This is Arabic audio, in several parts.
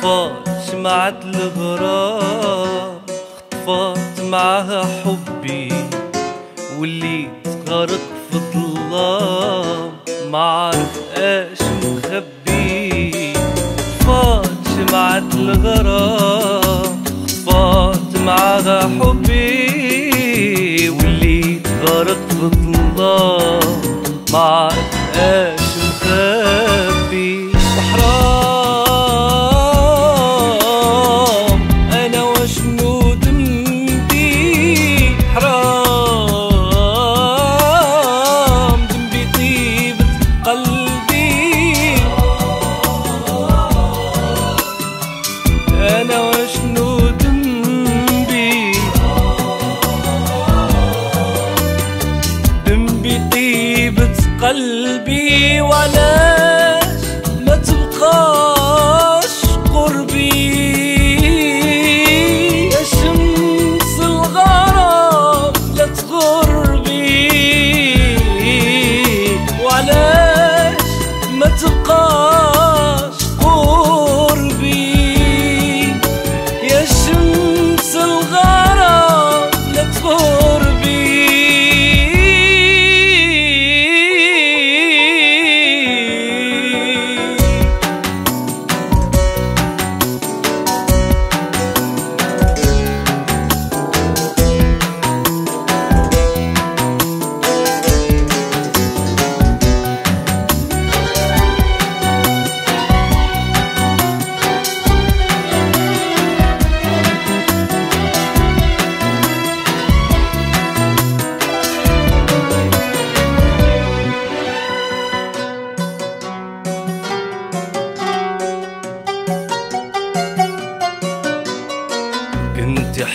شمعة الغرام خطفت معها حبي واللي تغرق في الظلام. معرف إيش مخبي. خطفت شمعة الغرام خطفت معها حبي واللي تغرق في الظلام. معرف تقع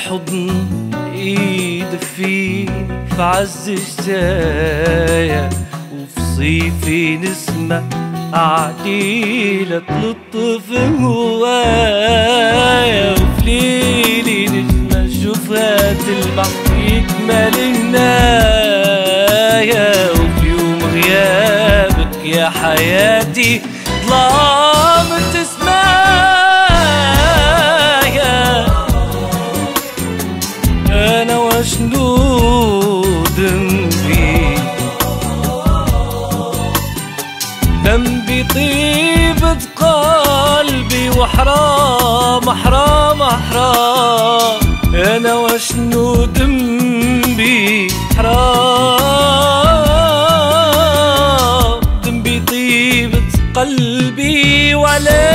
كنت حضن ايد في عز الشتايا وفي صيفي نسمة عديلة تلطف هوايا وفي ليلي نجمة شوفها تلمع يكمل النايا وفي يوم غيابك يا حياتي ظلامة ذنبي طيبة قلبي وحرام حرام حرام. أنا وشنو ذنبي؟ حرام. دم بطيبة قلبي وعليه